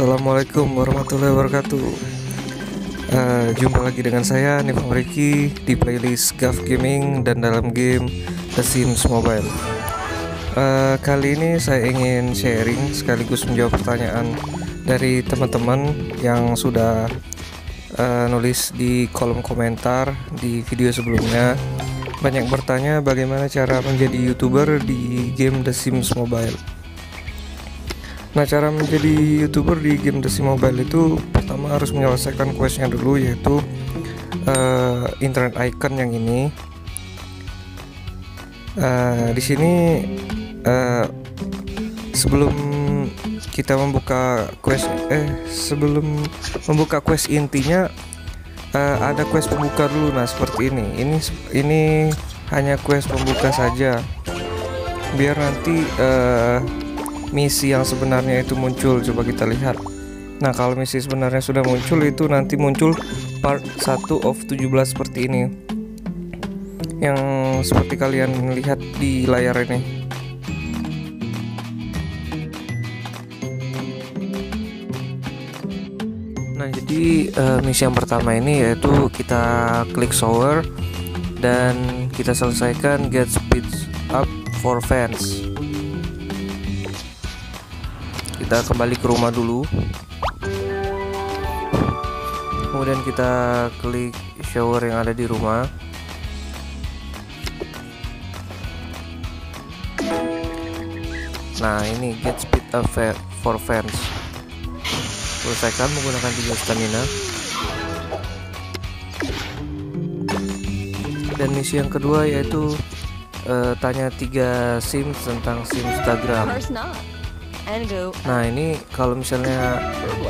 Assalamualaikum warahmatullahi wabarakatuh. Uh, Jumpa lagi dengan saya Nifong Riki Di playlist Gav Gaming Dan dalam game The Sims Mobile. Uh, Kali ini saya ingin sharing Sekaligus menjawab pertanyaan Dari teman-teman Yang sudah uh, nulis di kolom komentar Di video sebelumnya. Banyak bertanya bagaimana cara menjadi youtuber Di game The Sims Mobile Nah cara menjadi youtuber di game Sims Mobile itu pertama harus menyelesaikan questnya dulu yaitu uh, internet icon yang ini. Uh, di sini uh, sebelum kita membuka quest eh sebelum membuka quest intinya uh, ada quest pembuka dulu. Nah seperti ini. Ini ini hanya quest pembuka saja. Biar nanti uh, misi yang sebenarnya itu muncul coba kita lihat. Nah kalau misi sebenarnya sudah muncul itu nanti muncul part 1 of 17 seperti ini. Yang seperti kalian lihat di layar ini. Nah jadi uh, misi yang pertama ini yaitu kita klik shower dan kita selesaikan get speed up for fans kita kembali ke rumah dulu. Kemudian kita klik shower yang ada di rumah. Nah ini get speed up for fans. Selesaikan menggunakan tiga stamina. Dan misi yang kedua yaitu uh, tanya tiga sims tentang sim Instagram Nah ini kalau misalnya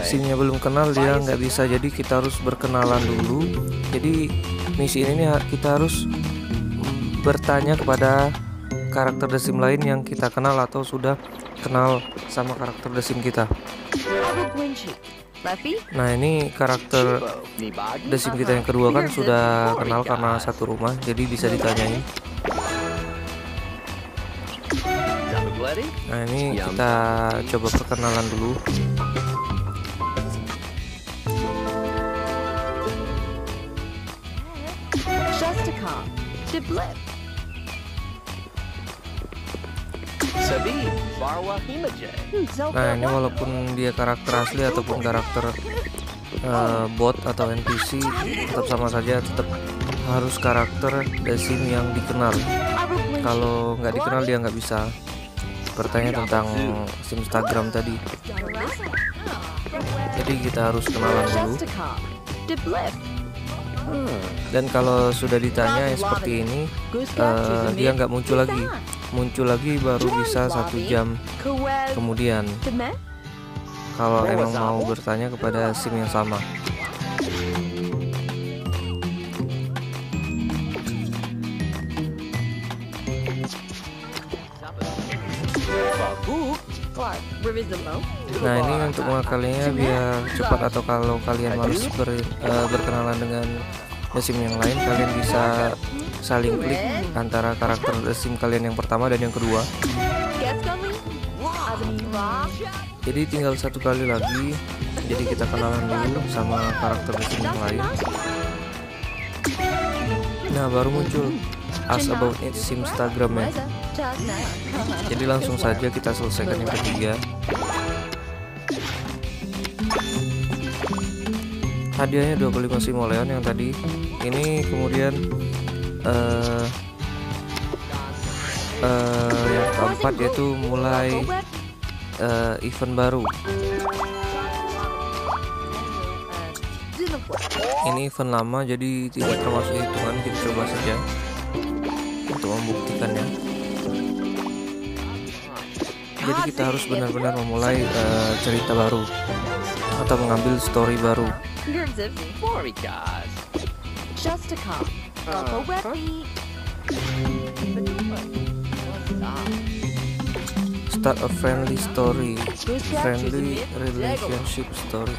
simnya belum kenal dia nggak bisa. Jadi kita harus berkenalan dulu. Jadi misi ini kita harus bertanya kepada karakter The Sim lain yang kita kenal atau sudah kenal sama karakter The Sim kita. Nah ini karakter The Sim kita yang kedua kan sudah kenal karena satu rumah jadi bisa ditanyain Nah ini kita coba perkenalan dulu. Nah ini walaupun dia karakter asli ataupun karakter uh, bot atau NPC tetap sama saja tetap harus karakter desim yang dikenal. Kalau nggak dikenal dia nggak bisa bertanya tentang sim Instagram tadi. Jadi kita harus kenalan dulu. Dan kalau sudah ditanya ya seperti ini uh, dia nggak muncul lagi. Muncul lagi baru bisa satu jam kemudian. Kalau emang mau bertanya kepada sim yang sama Nah ini untuk mengakalinya biar cepat atau kalau kalian harus ber, uh, berkenalan dengan sim yang lain kalian bisa saling klik antara karakter sim kalian yang pertama dan yang kedua. Jadi tinggal satu kali lagi. Jadi kita kenalan dulu sama karakter sim yang lain. Nah baru muncul as about it Instagram ya. Jadi langsung saja kita selesaikan yang ketiga. Hadiahnya 25 simoleon yang tadi. Ini kemudian uh, uh, yang keempat yaitu mulai uh, event baru ini event lama jadi tidak termasuk hitungan kita coba saja untuk membuktikannya. Jadi kita harus benar-benar memulai uh, cerita baru atau mengambil story baru. Start a friendly story friendly relationship story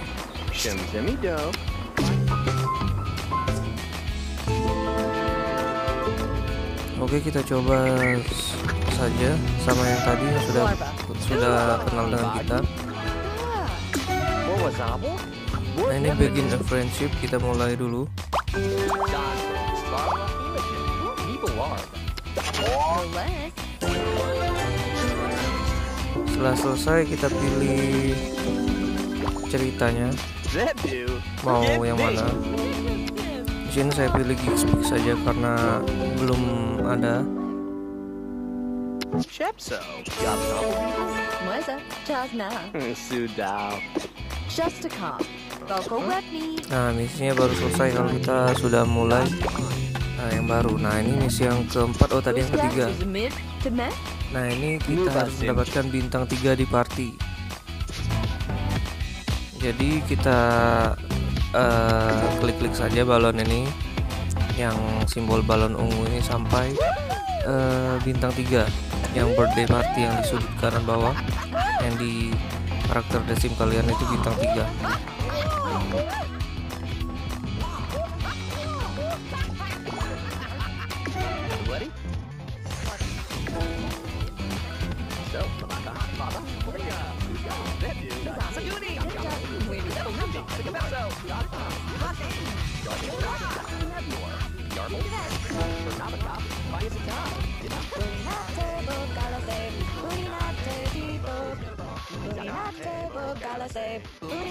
Oke kita coba saja sama yang tadi yang sudah sudah kenal dengan kita Nah ini begin a friendship kita mulai dulu. Setelah selesai kita pilih ceritanya mau yang mana. Di sini saya pilih Geekspeak saja karena belum ada. Nah, misinya baru selesai kalau kita sudah mulai Nah, yang baru. Nah, ini misi yang keempat. Oh, tadi yang ketiga. Nah, ini kita harus mendapatkan bintang 3 di party. Jadi kita uh, klik-klik saja balon ini. Yang simbol balon ungu ini sampai uh, bintang 3 yang birthday party yang di sudut kanan bawah yang di karakter desim kalian itu bintang 3 say booty.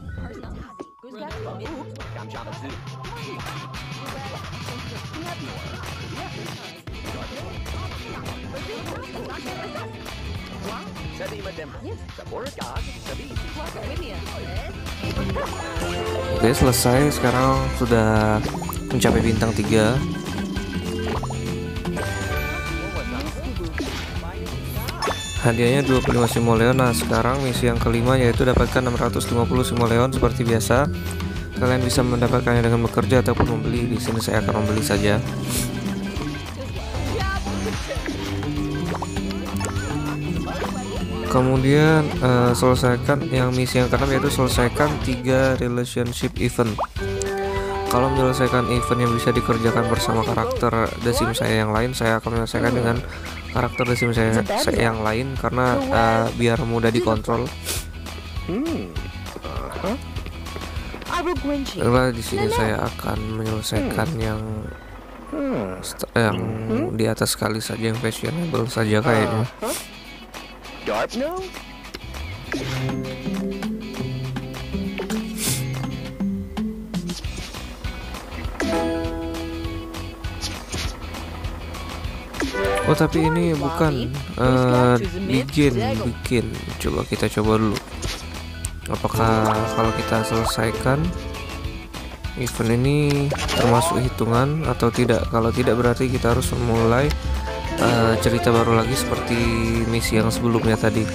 Oke selesai. Sekarang sudah mencapai bintang 3 Hadiahnya 25 simoleon Nah sekarang misi yang kelima yaitu dapatkan 650 simoleon seperti biasa. Kalian bisa mendapatkannya dengan bekerja ataupun membeli. Di sini saya akan membeli saja. Kemudian uh, selesaikan yang misi yang keenam yaitu selesaikan tiga relationship event kalau menyelesaikan event yang bisa dikerjakan bersama karakter The Sims saya yang lain saya akan menyelesaikan dengan karakter The Sims saya, saya yang lain karena uh, biar mudah dikontrol. Karena di sini saya akan menyelesaikan yang yang di atas sekali saja yang fashionable saja kayaknya. Garp no? Oh tapi ini bukan uh, bikin bikin. Coba kita coba dulu. Apakah kalau kita selesaikan event ini termasuk hitungan atau tidak? Kalau tidak berarti kita harus memulai uh, cerita baru lagi seperti misi yang sebelumnya tadi.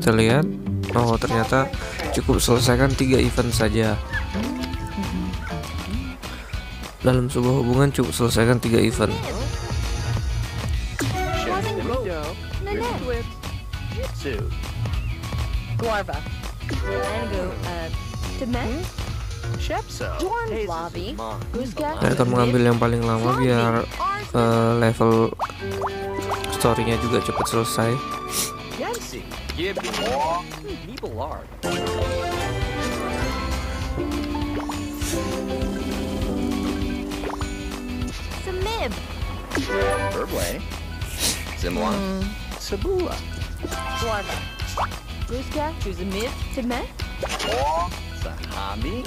Kita lihat, oh ternyata cukup selesaikan tiga event saja. Dalam sebuah hubungan cukup selesaikan tiga event. Saya akan mengambil yang paling lama biar uh, level storynya juga cepat selesai. give me more. People are. Samib. Burbway. Eh? Zimwa. Mm. Sabula. Warga. Ruska. Juzamib. Tidme. Sahami.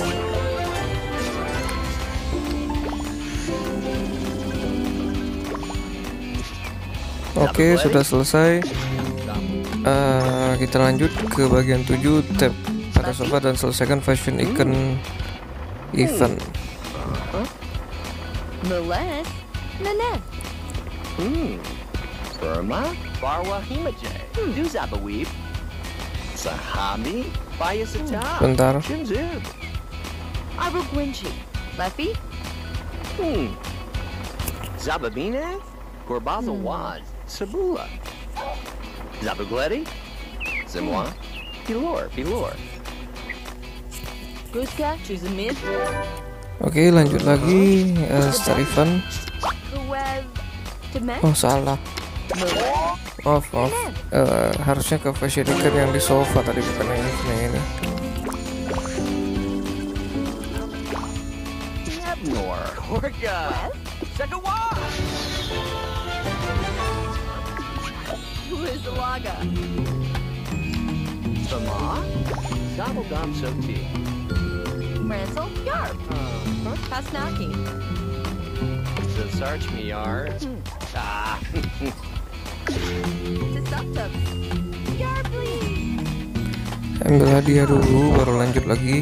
Oke, okay, sudah selesai. Eh, kita lanjut ke bagian 7 tab pada sofa dan selesaikan fashion icon event. Miles. Nanette. Hmm. Burma. Barwa Himaje. Duzabaweeb. Sahabi. Bayasata. Bentar. Shinzib. Arugwinchi. Leffy. Hmm. Zababine. Gorbaza Waz. Sabula. Zabagleti. Zimwa. Pilor. Pilor. Ruska, choose a Mib. Oke, lanjut lagi eh. Kuev. Tidmet. Oh, salah. Maaf, maaf. Eh, harusnya ke fashion icon yang di sofa tadi bukan yang ini. yang ini. Abnor. Orga. Who is the Laga? The Ma? Gobbledom Soti. Ransel Yarp. Uh-huh. Pasnaki. The Sarch me yar. Mm. Ah. Deceptive. Yarply. Ambil hadiah dulu, baru lanjut lagi.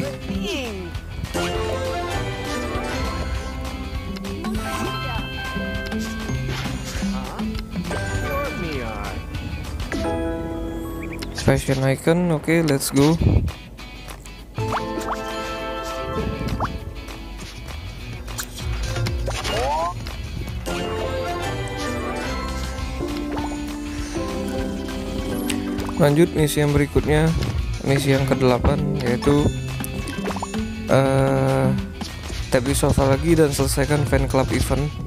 Fashion icon, oke, let's go. Lanjut misi yang berikutnya, misi yang ke-8 yaitu eh tab di sofa lagi dan selesaikan fan club event.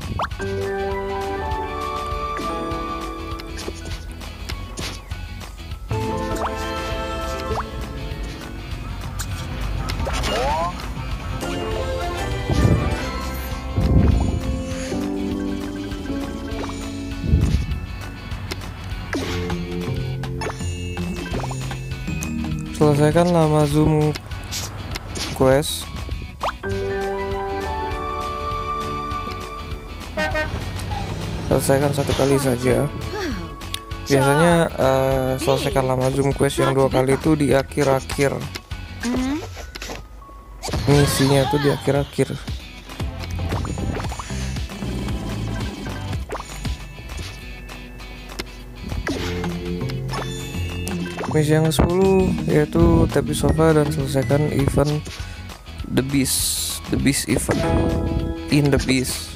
Selesaikan lama zoom quest. Selesaikan satu kali saja. Biasanya eh, selesaikan lama zoom quest yang dua kali itu di akhir-akhir. Misinya itu di akhir-akhir. Misi yang ke-10 yaitu tap di sofa dan selesaikan event The Beast The Beast event In The Beast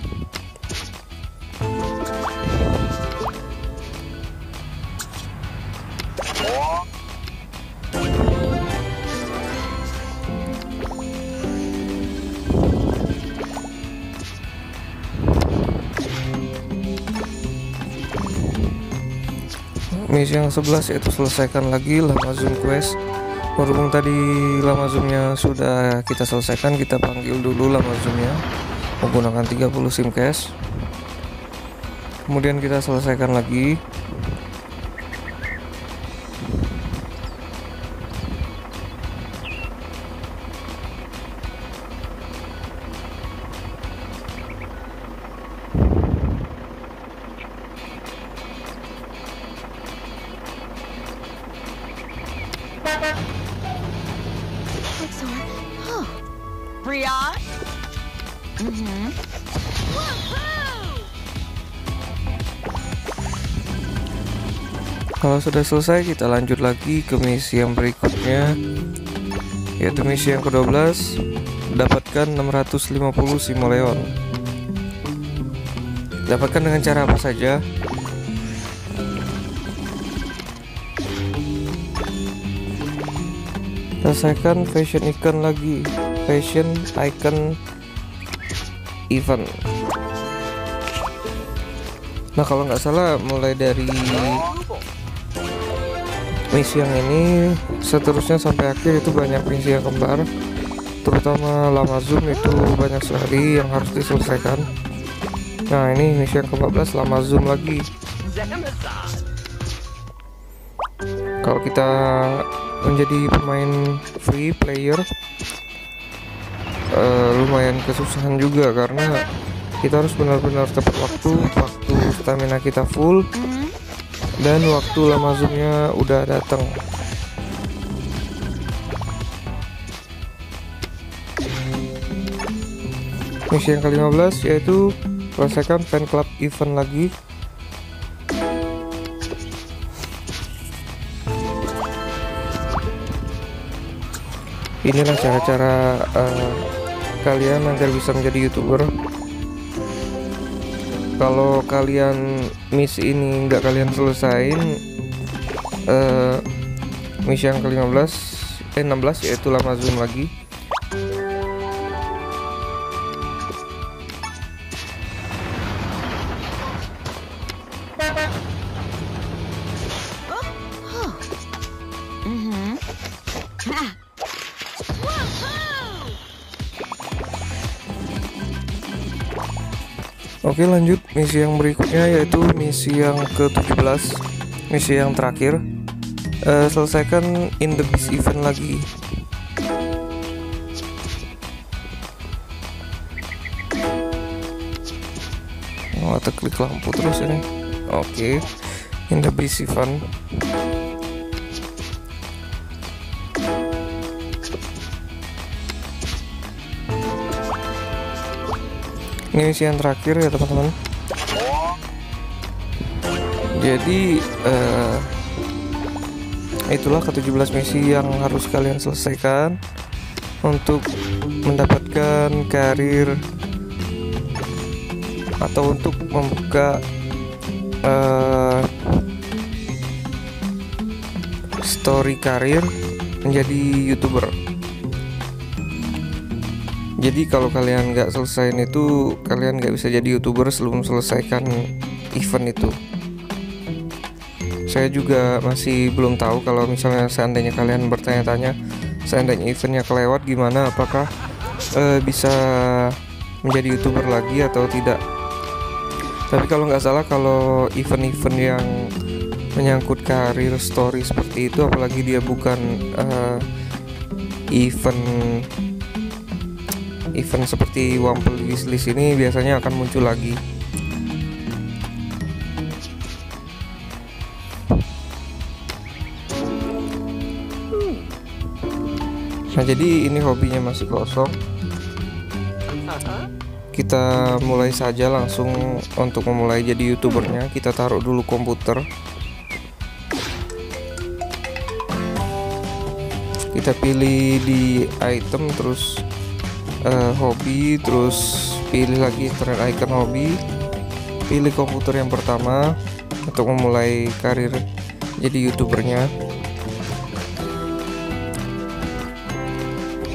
Misi yang 11 yaitu selesaikan lagi lama zoom quest. Berhubung tadi lama zoomnya sudah kita selesaikan Kita panggil dulu lama zoomnya Menggunakan 30 sim cash Kemudian kita selesaikan lagi Kalau sudah selesai kita lanjut lagi ke misi yang berikutnya Yaitu misi yang ke-12 Dapatkan 650 simoleon. Dapatkan dengan cara apa saja? Selesaikan fashion icon lagi. Fashion icon event. Nah kalau nggak salah mulai dari misi yang ini seterusnya sampai akhir itu banyak misi yang kembar terutama lama zoom itu banyak sekali yang harus diselesaikan Nah ini misi yang ke-14 lama zoom lagi. Kalau kita menjadi pemain free player eh, Lumayan kesusahan juga karena kita harus benar-benar tepat waktu Waktu stamina kita full Dan waktu lama zoomnya udah datang. Misi yang ke-15 yaitu selesaikan fan club event lagi. Inilah cara-cara eh, kalian agar bisa menjadi youtuber. Kalau kalian misi ini nggak kalian selesain eh, misi yang ke-15 eh 16 yaitu lama zoom lagi Oke lanjut. Misi yang berikutnya yaitu misi yang ke-17 Misi yang terakhir. Eh, Selesaikan in the beast event lagi. Oh klik lampu terus ini. Oke In the beast event Ini misi yang terakhir ya teman-teman Jadi eh, itulah ke-17 misi yang harus kalian selesaikan untuk mendapatkan karir atau untuk membuka eh, story karir menjadi youtuber. Jadi kalau kalian nggak selesaiin itu, kalian nggak bisa jadi youtuber sebelum selesaikan event itu. Saya juga masih belum tahu kalau misalnya seandainya kalian bertanya-tanya seandainya eventnya kelewat gimana? Apakah eh, bisa menjadi youtuber lagi atau tidak? Tapi kalau nggak salah kalau event-event yang menyangkut karir story seperti itu apalagi dia bukan eh, event event seperti Wample Wishlist ini biasanya akan muncul lagi. Nah jadi ini hobinya masih kosong. Kita mulai saja langsung untuk memulai jadi youtubernya. Kita taruh dulu komputer. Kita pilih di item terus eh, hobi Terus pilih lagi internet icon hobi. Pilih komputer yang pertama Untuk memulai karir jadi youtubernya.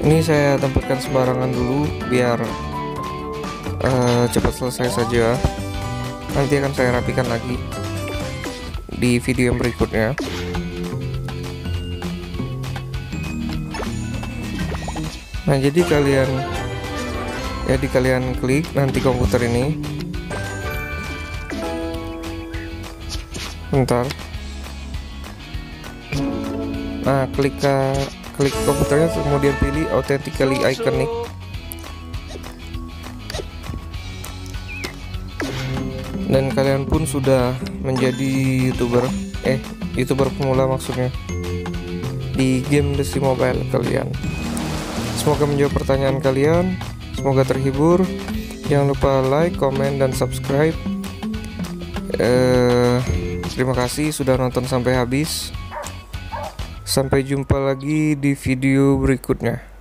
Ini saya tempatkan sembarangan dulu biar uh, cepat selesai saja. Nanti akan saya rapikan lagi di video yang berikutnya nah jadi kalian ya di kalian klik nanti komputer ini. Bentar. Nah klik ke klik komputernya kemudian pilih authentically iconic dan kalian pun sudah menjadi youtuber. Eh youtuber pemula maksudnya. Di game The Sim Mobile kalian semoga menjawab pertanyaan kalian. Semoga terhibur. Jangan lupa like, comment, dan subscribe. Eh, terima kasih sudah nonton sampai habis. Sampai jumpa lagi di video berikutnya.